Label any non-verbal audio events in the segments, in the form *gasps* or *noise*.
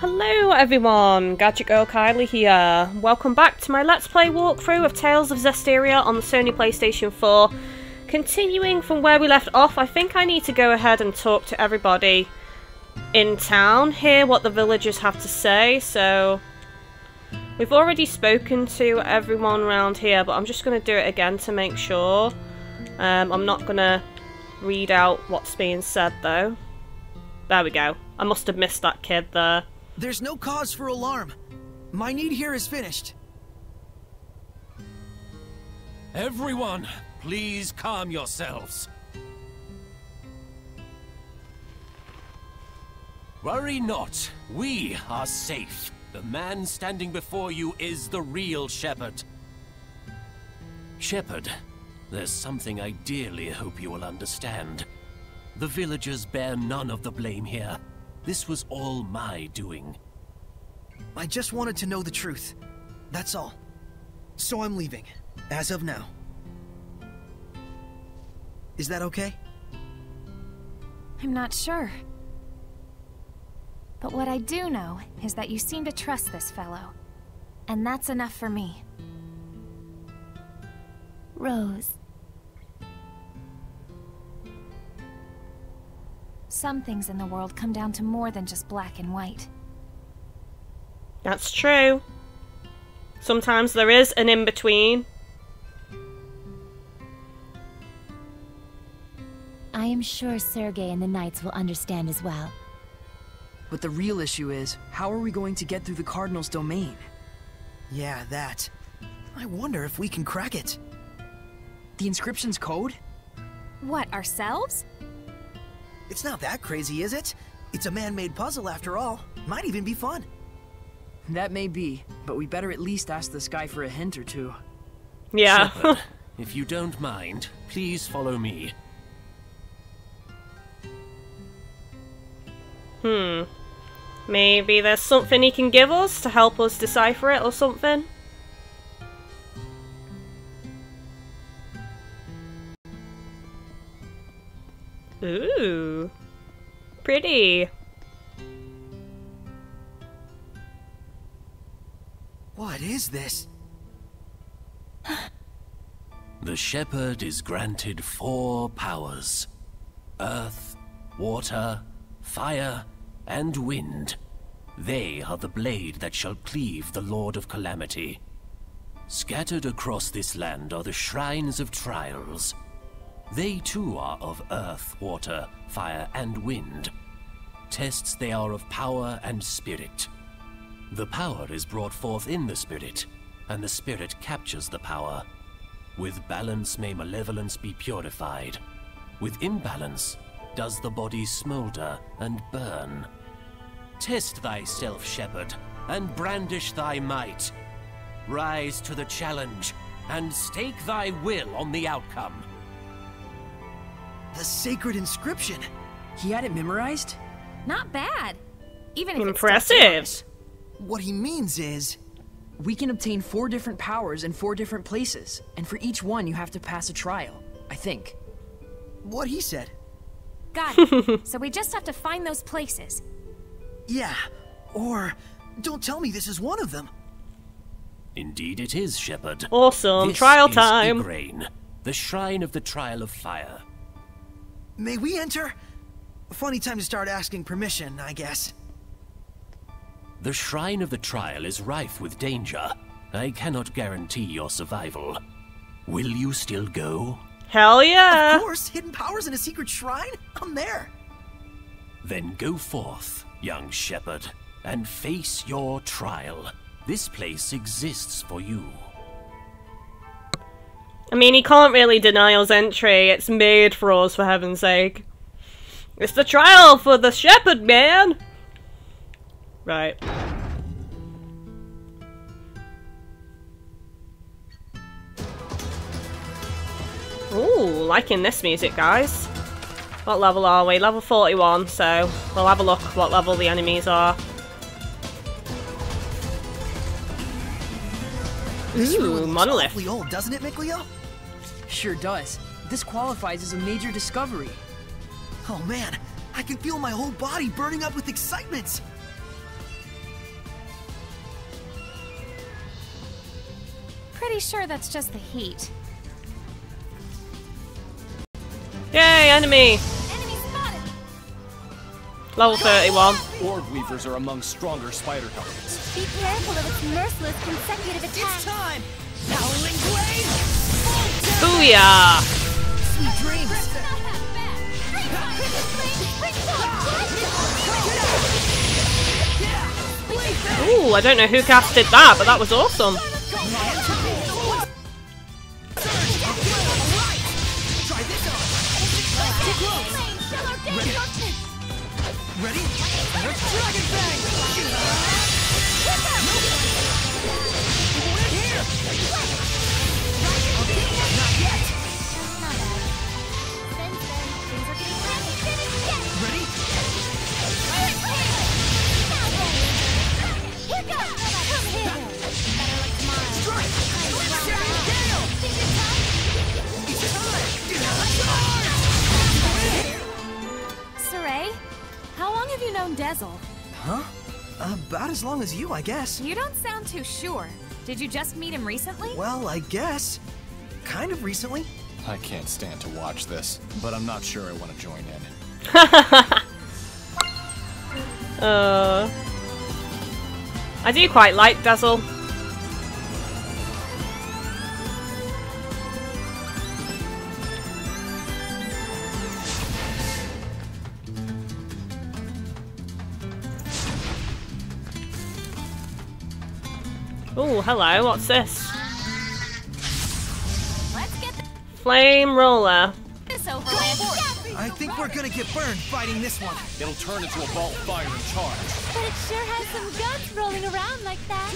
Hello everyone, Gadget Girl Kylie here. Welcome back to my Let's Play walkthrough of Tales of Zestiria on the Sony PlayStation 4. Continuing from where we left off, I think I need to go ahead and talk to everybody in town, hear what the villagers have to say, so... We've already spoken to everyone around here, but I'm just going to do it again to make sure. Um, I'm not going to read out what's being said though. There we go. I must have missed that kid there. There's no cause for alarm. My need here is finished. Everyone, please calm yourselves. Worry not, we are safe. The man standing before you is the real Shepherd. Shepherd, there's something I dearly hope you will understand. The villagers bear none of the blame here. This was all my doing. I just wanted to know the truth. That's all. So I'm leaving, as of now. Is that okay? I'm not sure. But what I do know is that you seem to trust this fellow. And that's enough for me. Rose. Some things in the world come down to more than just black and white. That's true. Sometimes there is an in-between. I am sure Sergei and the Knights will understand as well. But the real issue is, how are we going to get through the Cardinal's domain? Yeah, that. I wonder if we can crack it. The inscription's code? What, ourselves? It's not that crazy, is it? It's a man-made puzzle after all. Might even be fun. That may be, but we better at least ask this guy for a hint or two. Yeah. Shepherd, *laughs* if you don't mind, please follow me. hmm. Maybe there's something he can give us to help us decipher it or something? Ooh. Pretty. What is this? *gasps* The Shepherd is granted four powers. Earth, water, fire, and wind. They are the blade that shall cleave the Lord of Calamity. Scattered across this land are the Shrines of Trials. They too are of earth, water, fire, and wind. Tests they are of power and spirit. The power is brought forth in the spirit, and the spirit captures the power. With balance may malevolence be purified. With imbalance does the body smolder and burn. Test thyself, shepherd, and brandish thy might. Rise to the challenge, and stake thy will on the outcome. The sacred inscription. He had it memorized? Not bad. Even if Impressive. It's What he means is... We can obtain four different powers in four different places, and for each one you have to pass a trial, I think. What he said. Got *laughs* it. so we just have to find those places. Yeah. Or... Don't tell me this is one of them. Indeed it is, shepherd. Awesome. This Trial is time. Igraine, the shrine of the Trial of Fire. May we enter? Funny time to start asking permission, I guess. The Shrine of the Trial is rife with danger. I cannot guarantee your survival. Will you still go? Hell yeah. Of course, hidden powers in a secret shrine? I'm there. Then go forth, young shepherd, and face your trial. This place exists for you. I mean, he can't really deny us entry. It's made for us, for heaven's sake. It's the trial for the shepherd, man! Right. Ooh, liking this music, guys. What level are we? Level 41, so we'll have a look what level the enemies are. Ooh, monolith. awfully old, doesn't it, Mikleo? sure does. This qualifies as a major discovery. Oh man, I can feel my whole body burning up with excitement! Pretty sure that's just the heat. Yay, enemy! enemy Level 31. Orb Weavers are among stronger spider targets. Be careful of its merciless consecutive attacks. It's time! Howling blade! Booyah! Sweet dreams! Ooh, I don't know who casted that, but that was awesome. Ready? Dragon Bang! Here! Dezel? Huh? About as long as you, I guess. You don't sound too sure. Did you just meet him recently? Well, I guess. Kind of recently. I can't stand to watch this, but I'm not sure I want to join in. *laughs* Uh, I do quite like Dezel. Oh, hello, what's this? Flame Roller. this over. I think we're gonna get burned fighting this one. It'll turn into a ball of fire and charge. But it sure has some guts rolling around like that.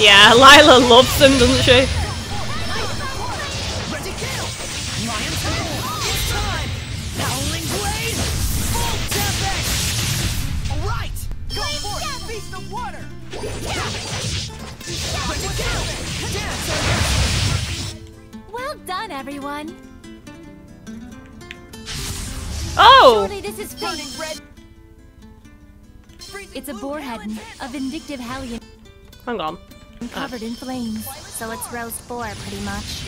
Yeah, Lailah loves them, doesn't she? Ready, kill! Lion Tail! It's time! Howling Blade! Full Tempest! Alright! Go forth! Beast of water! Done, everyone. Oh! Surely this is fate. It's a boar boarhead, a vindictive hellion Hang on. covered in flames. So it's Rose 4, pretty much.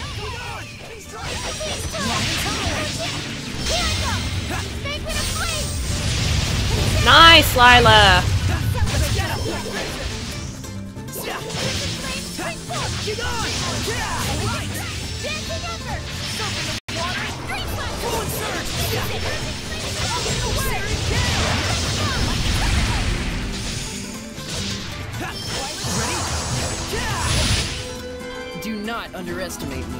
Nice, Lailah! Do not underestimate me.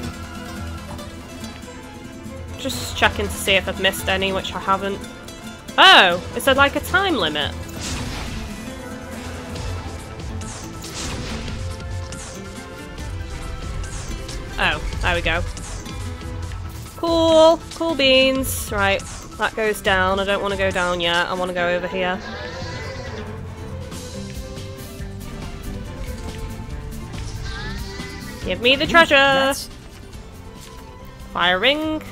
Just checking to see if I've missed any, which I haven't. Oh, is there like a time limit? Oh, there we go. Cool, cool beans. Right, that goes down. I don't want to go down yet. I want to go over here. Give me the treasure! That's- Fire ring.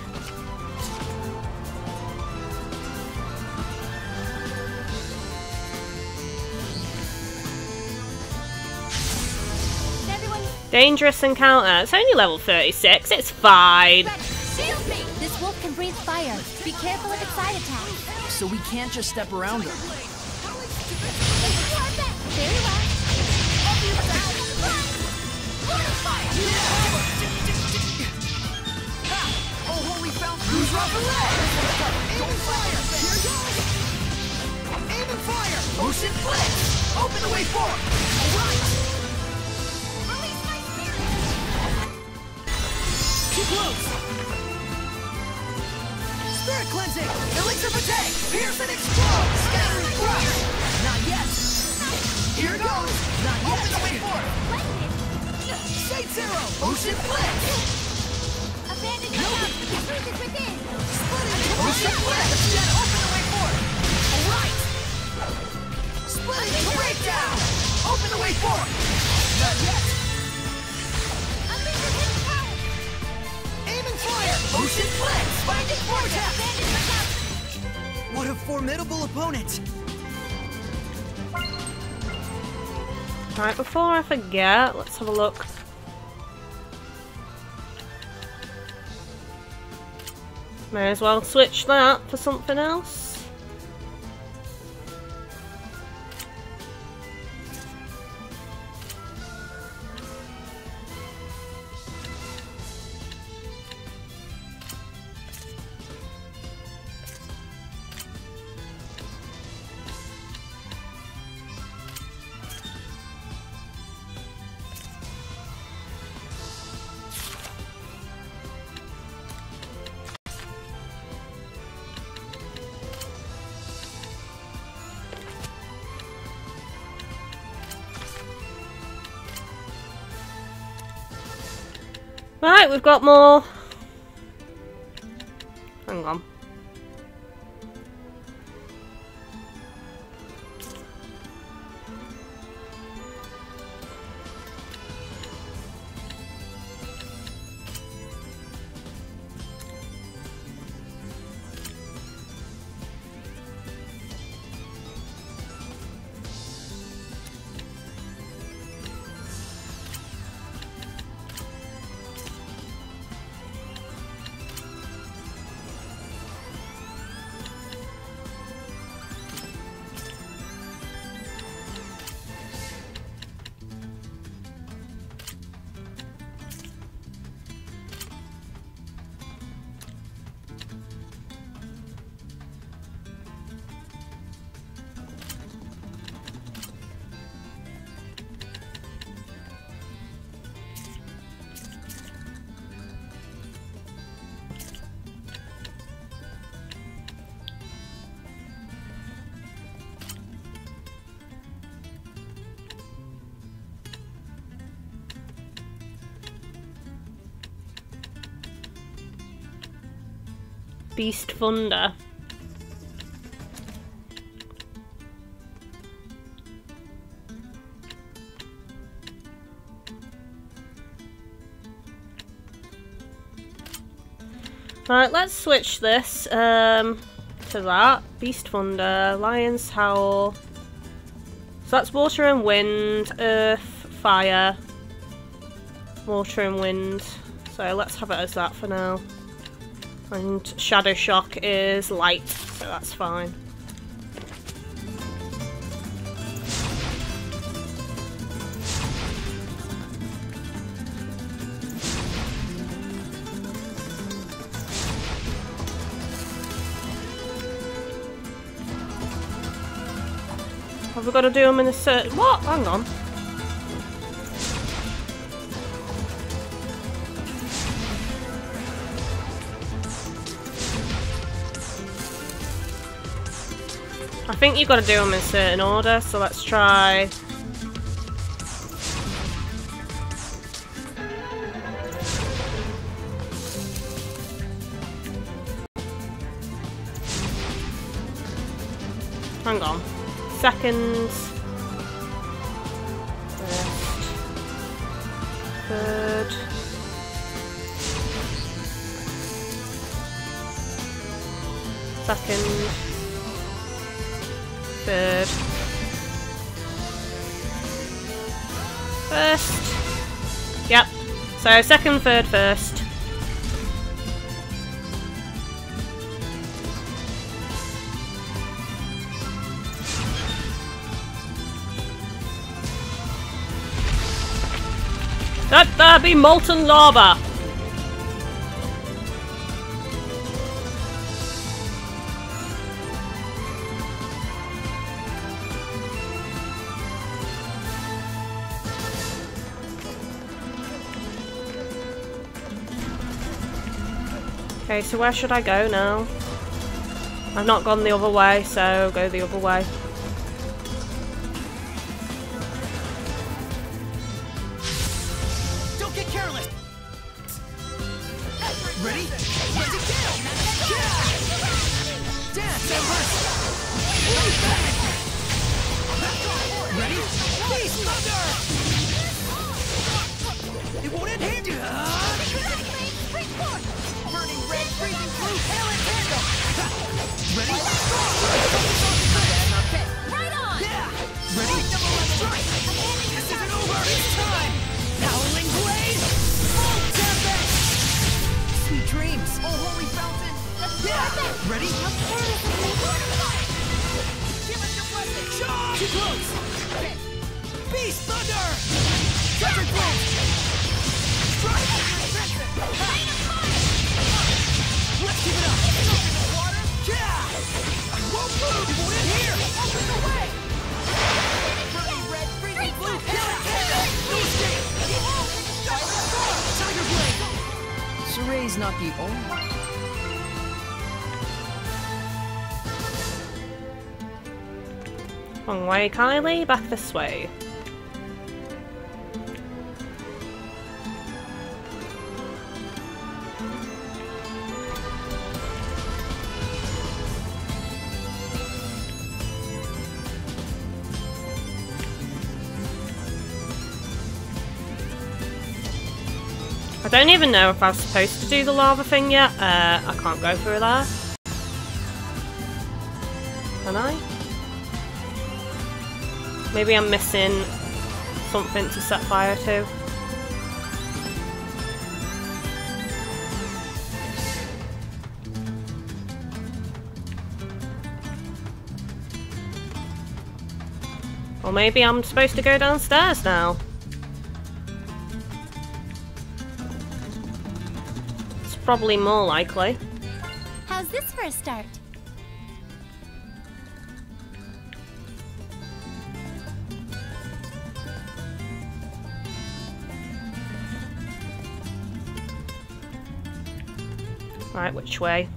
Dangerous encounter. It's only level 36. It's fine. Shield me! This wolf can breathe fire. Be careful of its side attacks. So we can't just step around them. Very well. Oh, holy fountain! Who's Aim fire! Here goes! Aim and fire! Ocean blitz! Open the way forward! Alright! Too close! Spirit cleansing! Elixir Vitae! Pierce and explode! Scattering thrust! Not yet! Here goes! Not yet! Open the way forward! Shade Zero! Ocean blitz! Abandon your house. The truth is within. Ocean blitz! Then open the way forward! Alright! Splitting breakdown! Open the way forward! Not yet! Fire! Ocean blitz! Binding vortex! Abandon your house. What a formidable opponent! Right, before I forget, let's have a look. May as well switch that for something else. Right, we've got more. Beast Thunder. Right, let's switch this um, to that. Beast Thunder, Lion's Howl. So that's Water and Wind, Earth, Fire, Water and Wind. So let's have it as that for now. And Shadow Shock is light, so that's fine. Have we got to do them in a certain... What? Hang on. Think you've got to do them in certain order, so let's try... Hang on. Second... First... Third... Second... Third. First. Yep. So second, third, first. Let there be molten lava! Okay, so where should I go now? I've not gone the other way, so go the other way. dreams. Oh, holy fountain! Let's yeah. It. Ready? Too close! Beast Thunder! Second Blitz! Strike! Let's keep it up! Open the water! Yeah! Won't move! Won't here! Open the way! Red, green, blue, Sorey's not the only. Wrong way, Kylie. Back this way. Don't even know if I was supposed to do the lava thing yet. Uh, I can't go through there. Can I? Maybe I'm missing something to set fire to. Or maybe I'm supposed to go downstairs now. Probably more likely. How's this for a start? Right, which way?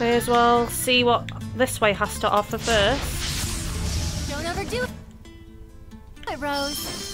May as well see what this way has to offer first. Don't overdo it, Rose.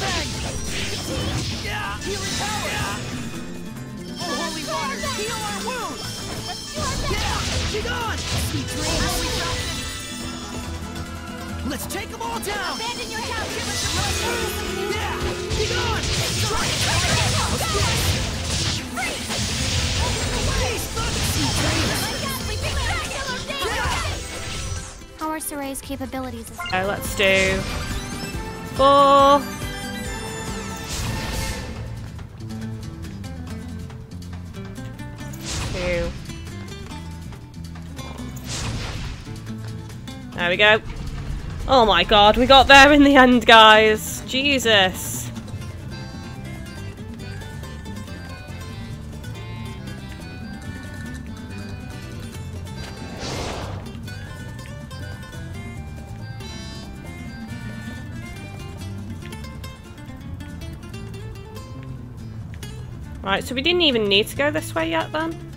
Be! Yeah! Go for it! Shadow shot! Focus on defense! Yeah! Be gone! Dragon Fang! Yeah! Healing power! Oh, holy water! Heal our wounds! Yeah! Be gone! Sweet dreams! Let's take them all down! Abandon your town, give us the Yeah! Be gone! Strike! Let's go! Please, thunder! Sweet dreams! How are Sorey's capabilities? So let's do four. There we go. Oh my god, we got there in the end, guys. Jesus. Right, so we didn't even need to go this way yet then?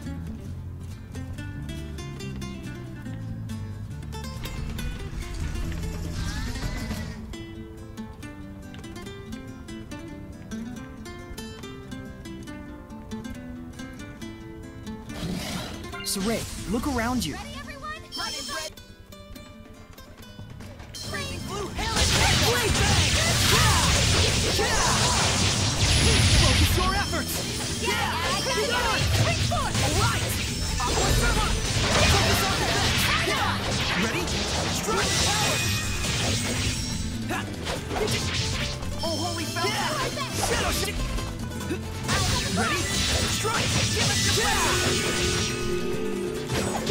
Sorey, look around you. Burning red! Freezing blue, hail and candle! Blade bang! Yeah! Yeah! Focus your efforts! Yeah! Be gone! All right! Aqua Serva! Focus on defense! Yeah! Ready? Strike power! Oh, holy fountain! Yeah! Shadow shit! Ready? Strike! Give us your yeah!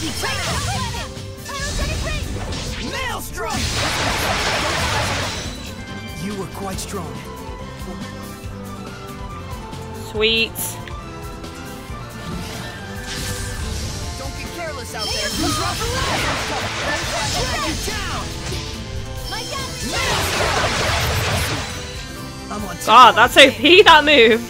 Dragon! Dragon Break Tail! the planet! Pyrogenetic ring! Maelstrom! You were quite strong. Sweet. Don't get careless out there! Who's off the left? Drag you down! My God, *laughs*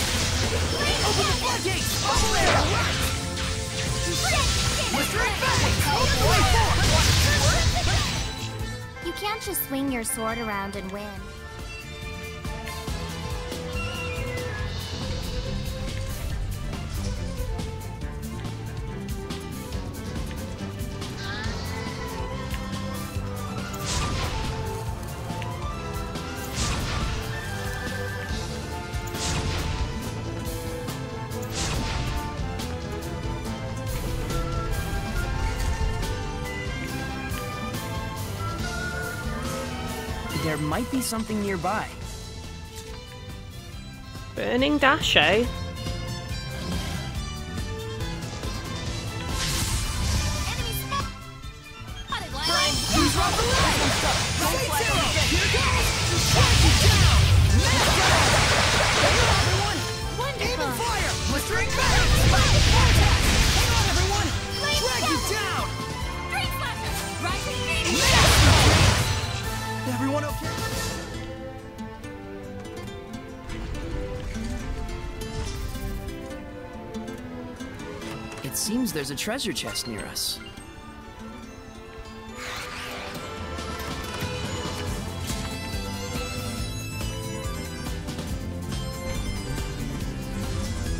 You can't just swing your sword around and win. Might be something nearby. Burning Dash, eh? Everyone okay? It seems there's a treasure chest near us.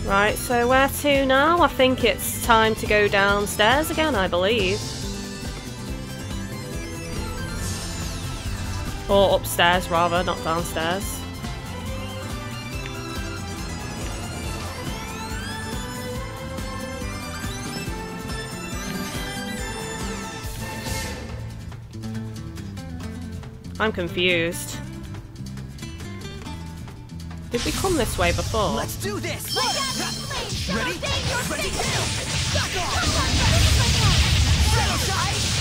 Right, so where to now? I think it's time to go downstairs again, I believe. Or upstairs, rather, not downstairs. I'm confused. Did we come this way before? Let's do this! Ready? Ready, kill! Back off! Shadow shot! Freeze Blaster! Ready,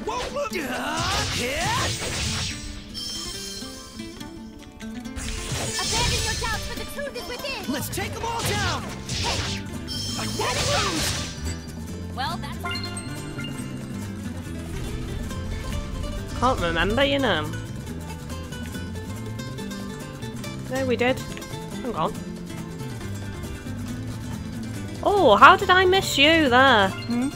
I won't lose! Uh, hit! Abandon your doubts, for the truth is within! Let's take them all down! I won't lose! Well, that's... Can't remember, you know. No, we did. Hang on. Oh, how did I miss you there? Hmm?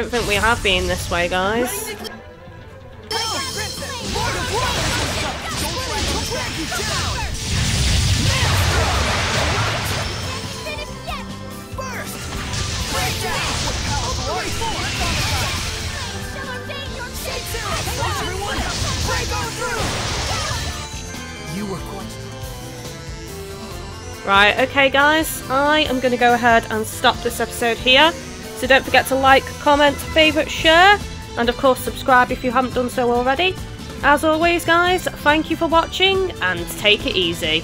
Don't think we have been this way, guys. Right, okay guys, I am going to go ahead and stop this episode here. So don't forget to like, comment, favourite, share, and of course subscribe if you haven't done so already. As always guys, thank you for watching and take it easy.